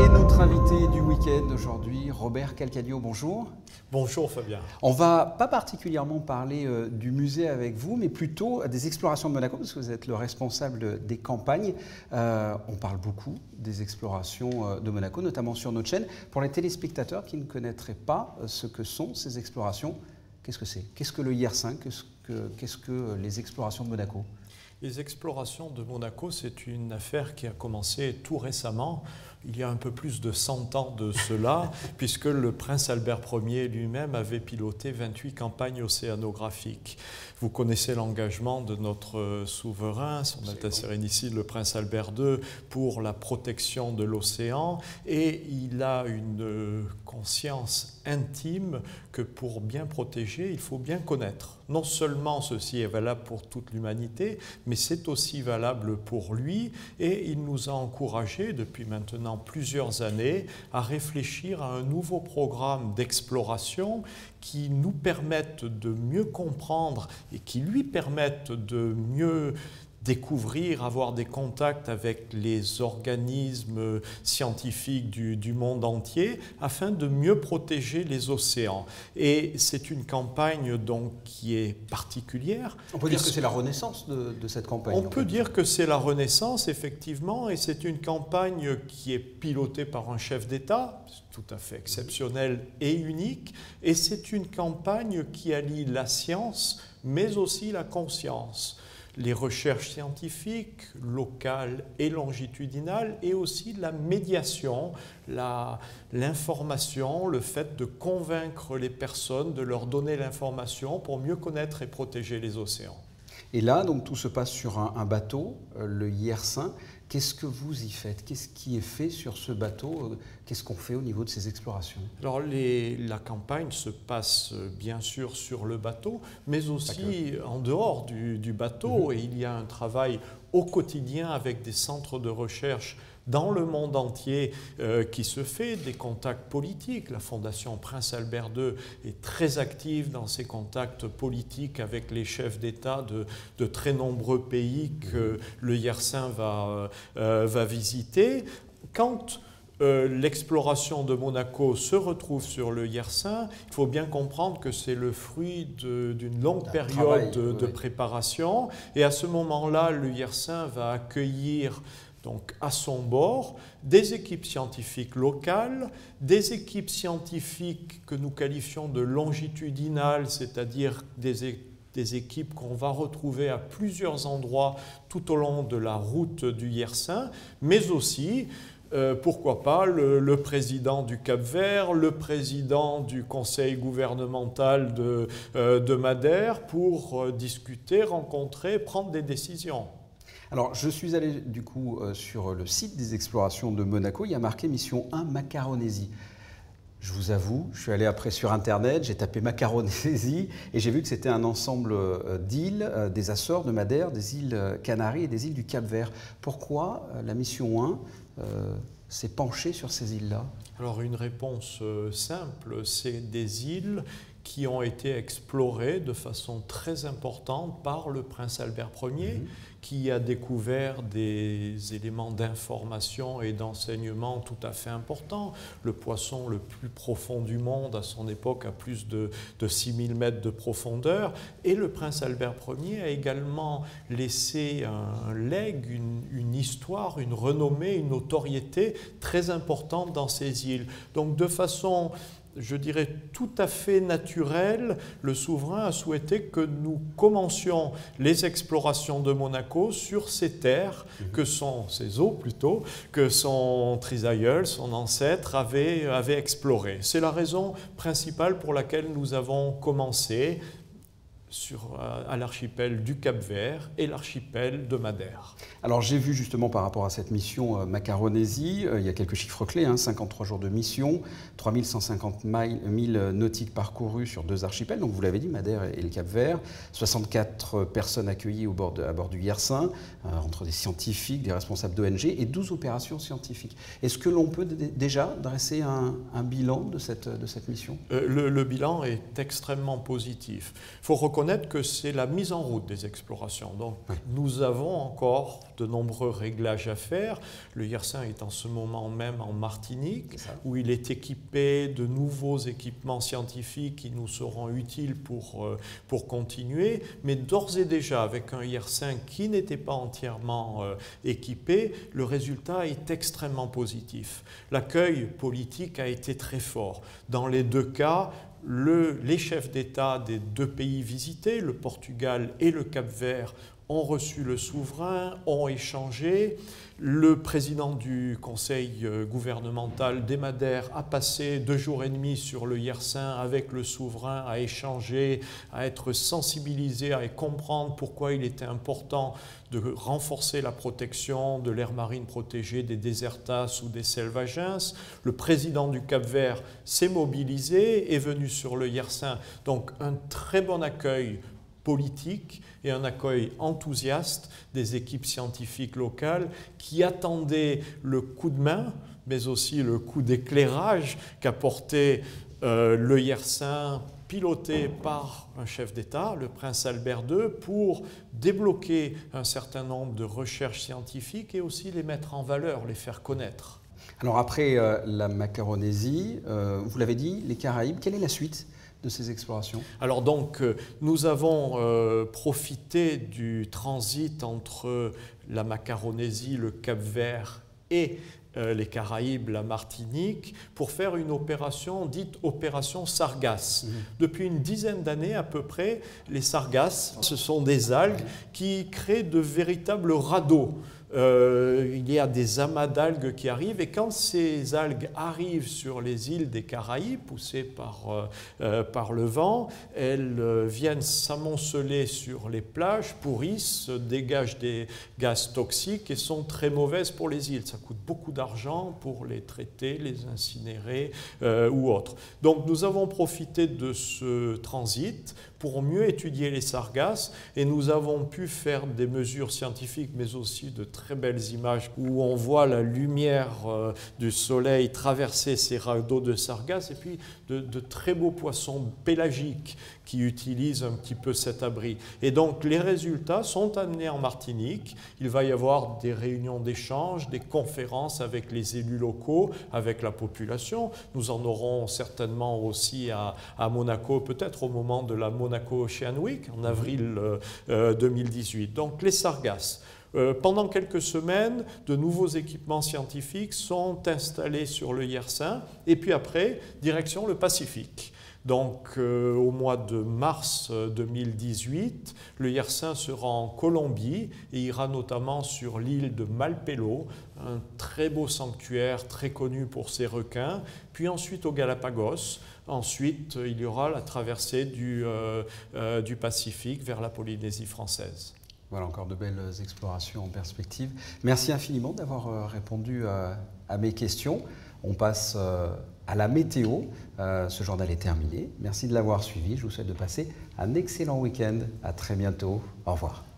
Et notre invité du week-end aujourd'hui, Robert Calcadio, bonjour. Bonjour Fabien. On va pas particulièrement parler euh, du musée avec vous, mais plutôt des explorations de Monaco, parce que vous êtes le responsable des campagnes. Euh, on parle beaucoup des explorations euh, de Monaco, notamment sur notre chaîne. Pour les téléspectateurs qui ne connaîtraient pas ce que sont ces explorations, qu'est-ce que c'est? Qu'est-ce que le IR5 Qu'est-ce que, qu'est-ce que les explorations de Monaco? Les explorations de Monaco, c'est une affaire qui a commencé tout récemment, il y a un peu plus de 100 ans de cela, puisque le prince Albert Ier lui-même avait piloté 28 campagnes océanographiques. Vous connaissez l'engagement de notre souverain, son Altesse Sérénissime, le prince Albert II, pour la protection de l'océan, et il a une conscience intime que pour bien protéger, il faut bien connaître. Non seulement ceci est valable pour toute l'humanité, mais c'est aussi valable pour lui, et il nous a encouragés depuis maintenant plusieurs années à réfléchir à un nouveau programme d'exploration qui nous permette de mieux comprendre et qui lui permette de mieux découvrir, avoir des contacts avec les organismes scientifiques du, monde entier afin de mieux protéger les océans. Et c'est une campagne donc qui est particulière. On peut dire que c'est la renaissance de, cette campagne. On peut dire que c'est la renaissance, effectivement, et c'est une campagne qui est pilotée par un chef d'État, tout à fait exceptionnel et unique, et c'est une campagne qui allie la science, mais aussi la conscience les recherches scientifiques locales et longitudinales et aussi la médiation, l'information, le fait de convaincre les personnes, de leur donner l'information pour mieux connaître et protéger les océans. Et là, donc, tout se passe sur un, bateau, euh, le Yersin. Qu'est-ce que vous y faites? Qu'est-ce qui est fait sur ce bateau? Qu'est-ce qu'on fait au niveau de ces explorations? Alors la campagne se passe euh, bien sûr sur le bateau, mais aussi en dehors du, bateau. Mhm. Et il y a un travail au quotidien avec des centres de recherche dans le monde entier euh, qui se fait, des contacts politiques. La Fondation Prince Albert II est très active dans ses contacts politiques avec les chefs d'État de, très nombreux pays que le Yersin va, euh, va visiter. Quand euh, l'exploration de Monaco se retrouve sur le Yersin, il faut bien comprendre que c'est le fruit d'une longue période de, de, préparation. Et à ce moment-là, le Yersin va accueillir donc à son bord des équipes scientifiques locales, des équipes scientifiques que nous qualifions de longitudinales, c'est-à-dire des, équipes qu'on va retrouver à plusieurs endroits tout au long de la route du Yersin, mais aussi euh, pourquoi pas le, président du Cap Vert, le président du conseil gouvernemental de, euh, Madère pour euh, discuter, rencontrer, prendre des décisions. Alors, je suis allé du coup euh, sur le site des explorations de Monaco. Il y a marqué mission 1 Macaronésie. Je vous avoue, je suis allé après sur Internet, j'ai tapé Macaronésie et j'ai vu que c'était un ensemble euh, d'îles, euh, des Açores, de Madère, des îles Canaries et des îles du Cap-Vert. Pourquoi la mission 1 s'est penchée sur ces îles-là? Alors une réponse simple, c'est des îles qui ont été explorées de façon très importante par le prince Albert Ier. Mhm qui a découvert des éléments d'information et d'enseignement tout à fait importants. Le poisson le plus profond du monde à son époque a plus de, de 6000 mètres de profondeur. Et le prince Albert Ier a également laissé un, leg, une, une histoire, une renommée, une notoriété très importante dans ces îles. Donc de façon je dirais, tout à fait naturel, le souverain a souhaité que nous commencions les explorations de Monaco sur ces terres, mhm. que sont, ces eaux plutôt, que son trisaïeul, son ancêtre, avait, avait explorées. C'est la raison principale pour laquelle nous avons commencé sur, euh, à l'archipel du Cap-Vert et l'archipel de Madère. Alors j'ai vu justement par rapport à cette mission euh, Macaronésie, euh, il y a quelques chiffres clés, 53 hein, jours de mission, 3150 milles nautiques parcourus sur deux archipels, donc vous l'avez dit, Madère et le Cap-Vert, 64 personnes accueillies au bord à bord du Yersin, entre des scientifiques, des responsables d'ONG et 12 opérations scientifiques. Est-ce que l'on peut déjà dresser un, bilan de cette, de cette mission? Le, le, bilan est extrêmement positif. Il faut reconnaître reconnaître que c'est la mise en route des explorations. Donc nous avons encore de nombreux réglages à faire. Le Yersin est en ce moment même en Martinique, où il est équipé de nouveaux équipements scientifiques qui nous seront utiles pour, euh, pour continuer. Mais d'ores et déjà, avec un Yersin qui n'était pas entièrement euh, équipé, le résultat est extrêmement positif. L'accueil politique a été très fort. Dans les deux cas, les chefs d'État des deux pays visités, le Portugal et le Cap-Vert, ont reçu le souverain, ont échangé. Le président du conseil euh, gouvernemental des Madères a passé deux jours et demi sur le Yersin avec le souverain, à échanger, à être sensibilisé, à comprendre pourquoi il était important de renforcer la protection de l'aire marine protégée des désertas ou des selvagens. Le président du Cap-Vert s'est mobilisé, est venu sur le Yersin. Donc un très bon accueil politique et un accueil enthousiaste des équipes scientifiques locales qui attendaient le coup de main, mais aussi le coup d'éclairage qu'apportait euh, le Yersin piloté par un chef d'État, le prince Albert II, pour débloquer un certain nombre de recherches scientifiques et aussi les mettre en valeur, les faire connaître. Alors après euh, la Macaronésie, euh, vous l'avez dit, les Caraïbes, quelle est la suite? De ces explorations Alors donc, euh, nous avons euh, profité du transit entre la Macaronésie, le Cap-Vert et euh, les Caraïbes, la Martinique, pour faire une opération dite opération Sargasse. Mhm. Depuis une dizaine d'années à peu près, les Sargasses, ce sont des algues qui créent de véritables radeaux. Euh, il y a des amas d'algues qui arrivent et quand ces algues arrivent sur les îles des Caraïbes, poussées par, euh, euh, par le vent, elles viennent s'amonceler sur les plages, pourrissent, dégagent des gaz toxiques et sont très mauvaises pour les îles. Ça coûte beaucoup d'argent pour les traiter, les incinérer ou autres. Donc nous avons profité de ce transit pour mieux étudier les sargasses et nous avons pu faire des mesures scientifiques mais aussi de belles images où on voit la lumière euh, du soleil traverser ces radeaux de sargasses et puis de, de très beaux poissons pélagiques qui utilisent un petit peu cet abri. Et donc les résultats sont amenés en Martinique. Il va y avoir des réunions d'échange, des conférences avec les élus locaux, avec la population. Nous en aurons certainement aussi à, à Monaco, peut-être au moment de la Monaco Ocean Week en avril 2018. Euh, euh, donc les sargasses. Euh, pendant quelques semaines, de nouveaux équipements scientifiques sont installés sur le Yersin et puis après, direction le Pacifique. Donc euh, au mois de mars 2018, euh, le Yersin sera en Colombie et ira notamment sur l'île de Malpelo, un très beau sanctuaire très connu pour ses requins, puis ensuite au Galapagos. Ensuite, il y aura la traversée du Pacifique vers la Polynésie française. Voilà encore de belles explorations en perspective. Merci infiniment d'avoir répondu à mes questions. On passe à la météo. Euh, ce journal est terminé. Merci de l'avoir suivi. Je vous souhaite de passer un excellent week-end. À très bientôt. Au revoir.